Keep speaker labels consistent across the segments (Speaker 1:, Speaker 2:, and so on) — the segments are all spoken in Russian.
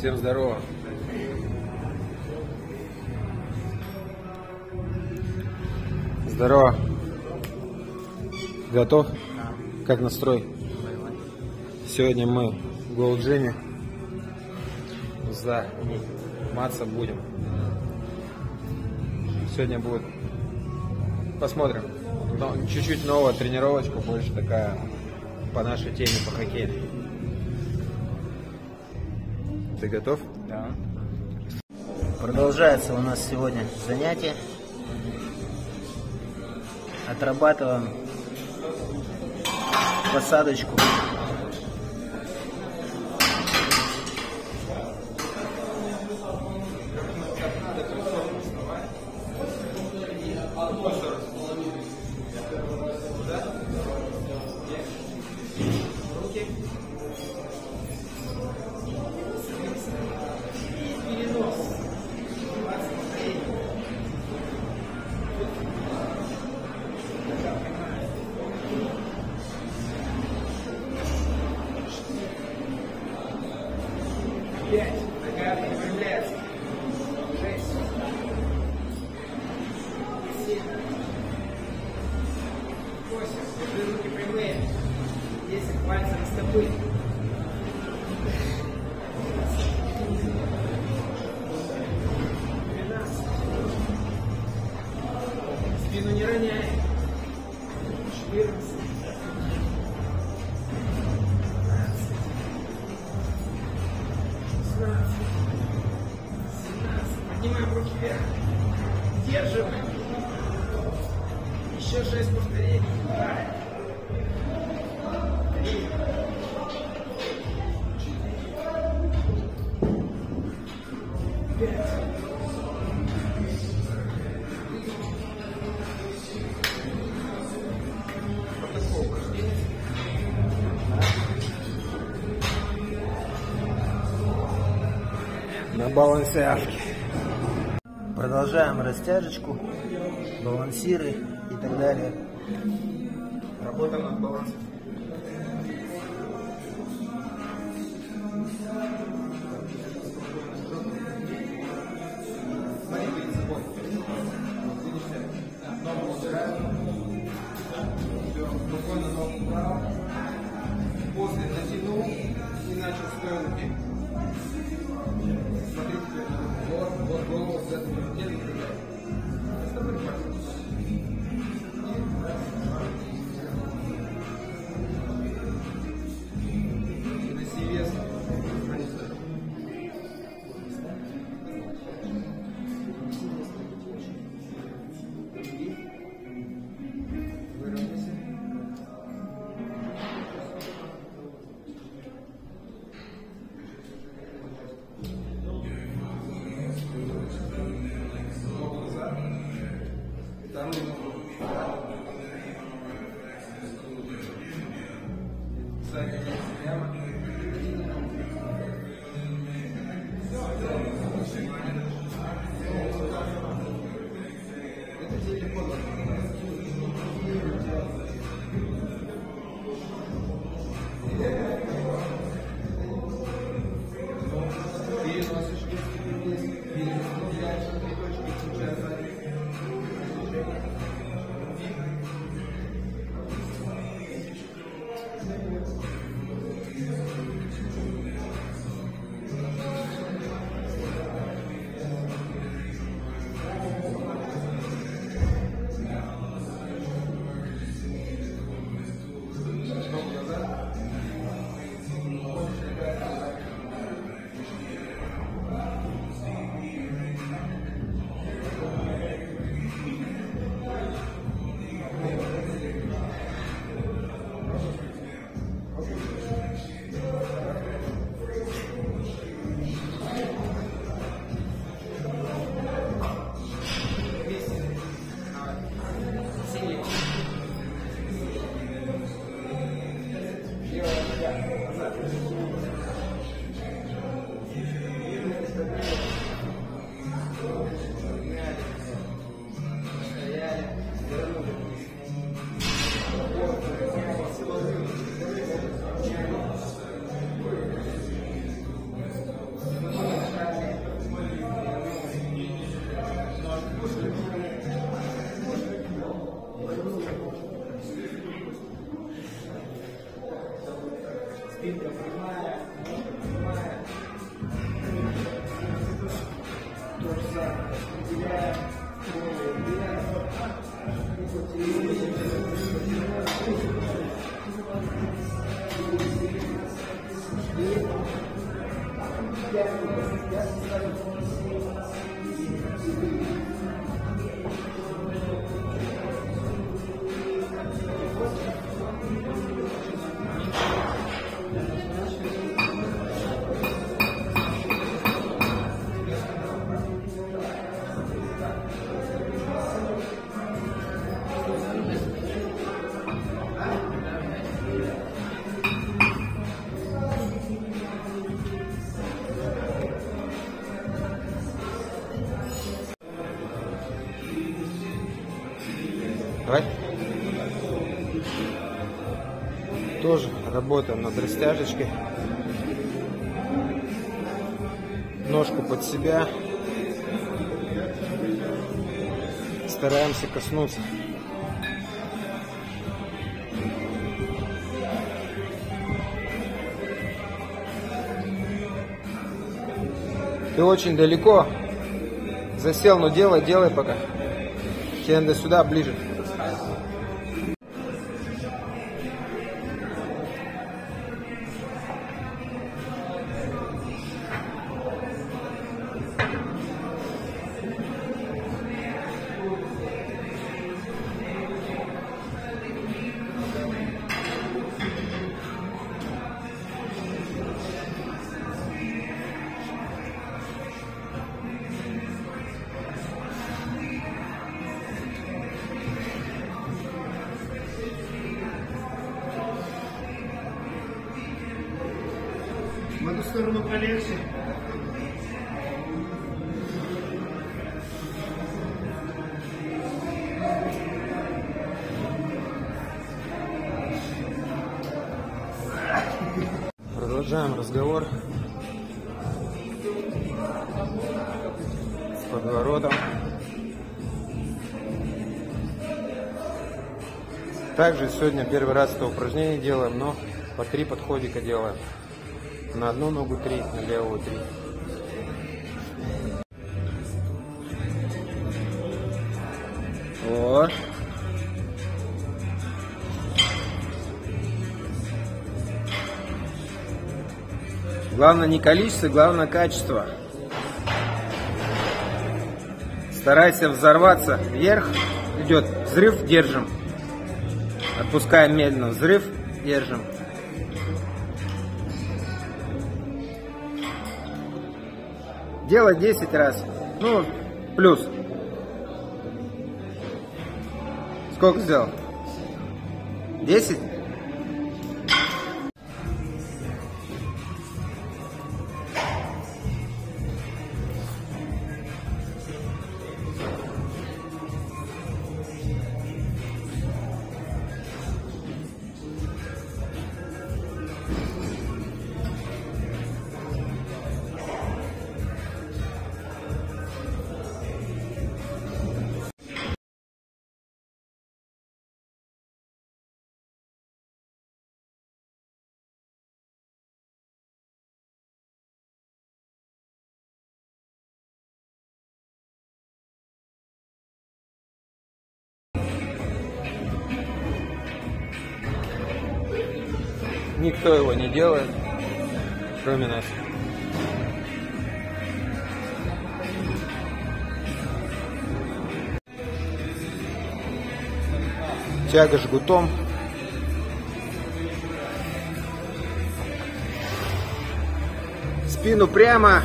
Speaker 1: Всем здорово. Здорово. Готов? Как настрой? Сегодня мы в Голджиме за маться будем. Сегодня будет посмотрим. Чуть-чуть новая тренировочка, больше такая по нашей теме по хоккею. Ты готов?
Speaker 2: Да. Продолжается у нас сегодня занятие. Отрабатываем посадочку.
Speaker 1: Пять. Нога выпрямляется. Шесть. Семь. Восемь. Держи руки прямые. Десять. Пальцы на стопы. Еще 6 повторений. На балансе авки.
Speaker 2: Продолжаем растяжечку, балансиры так далее.
Speaker 1: Работаем над балансом. Тоже работаем над растяжечкой. Ножку под себя. Стараемся коснуться. Ты очень далеко засел, но делай, делай пока. Тебе надо сюда ближе.
Speaker 2: Сторону полегче.
Speaker 1: Продолжаем разговор с подворотом. Также сегодня первый раз это упражнение делаем, но по три подходика делаем. На одну ногу три, на левую три. Вот. Главное не количество, главное качество. Старайся взорваться вверх. Идет взрыв, держим. Отпускаем медленно. Взрыв, держим. Делай 10 раз. Ну, плюс. Сколько сделал? 10? Никто его не делает, кроме нас. Тяга жгутом. Спину прямо.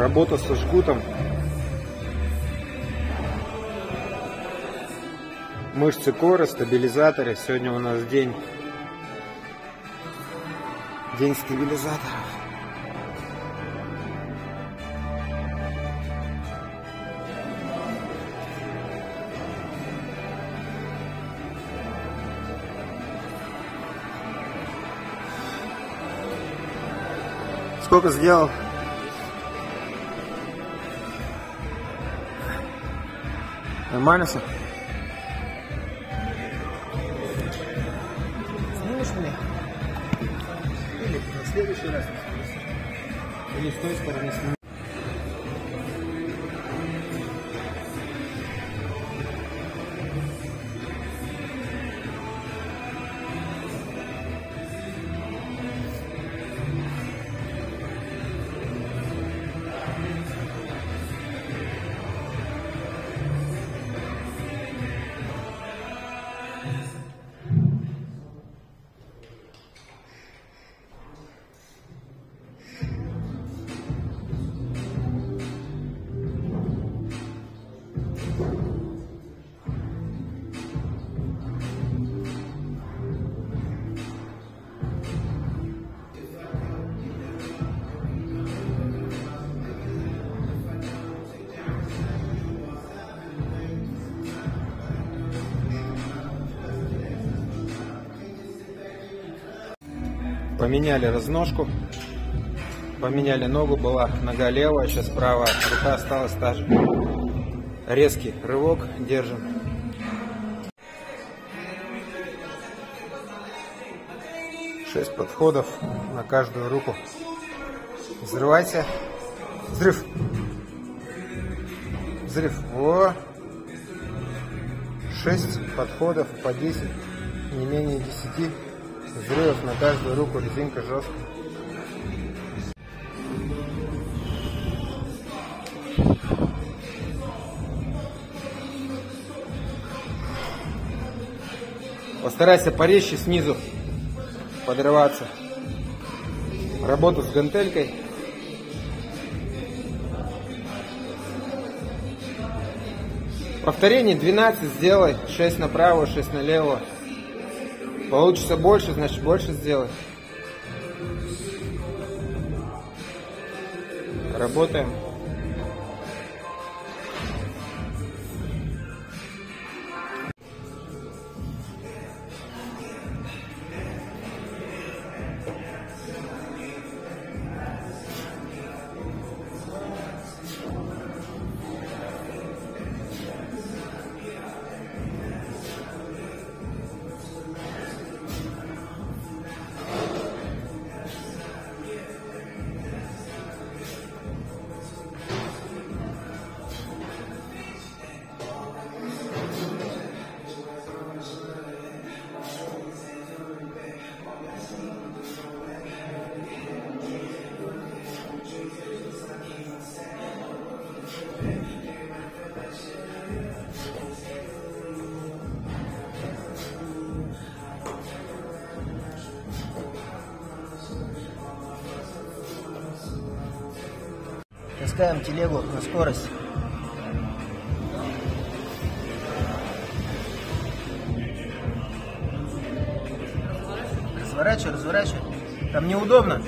Speaker 1: Работа со жгутом. Мышцы кора, стабилизаторы. Сегодня у нас день. День стабилизаторов. Сколько сделал? Нормально Поменяли разножку. Поменяли ногу, была нога левая, сейчас правая, рука осталась та же. Резкий рывок держим. Шесть подходов на каждую руку. Взрывайся. Взрыв. Взрыв. Во. Шесть подходов по 10, не менее 10 взрывов на каждую руку, резинка жесткая. Постарайся порезче снизу подрываться. Работу с гантелькой. Повторений 12 сделай, 6 направо, 6 налево. Получится больше, значит больше сделай. Работаем.
Speaker 2: Таскаем телегу на скорость. Разворачивай, разворачивай. Там неудобно.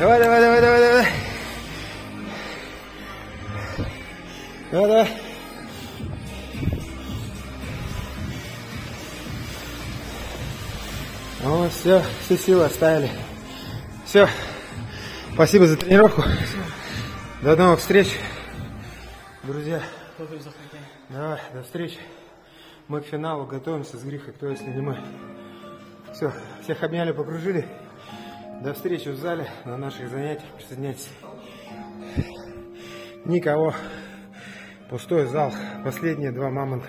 Speaker 1: Давай, давай, давай, давай, давай. Давай, давай. О, все, все силы оставили. Все. Спасибо за тренировку. До новых встреч. Друзья. Давай, до встречи. Мы к финалу готовимся с Грифой, кто если не мы. Все, всех обняли, покружили. До встречи в зале на наших занятиях. Присоединяйтесь. Никого. Пустой зал. Последние два мамонта.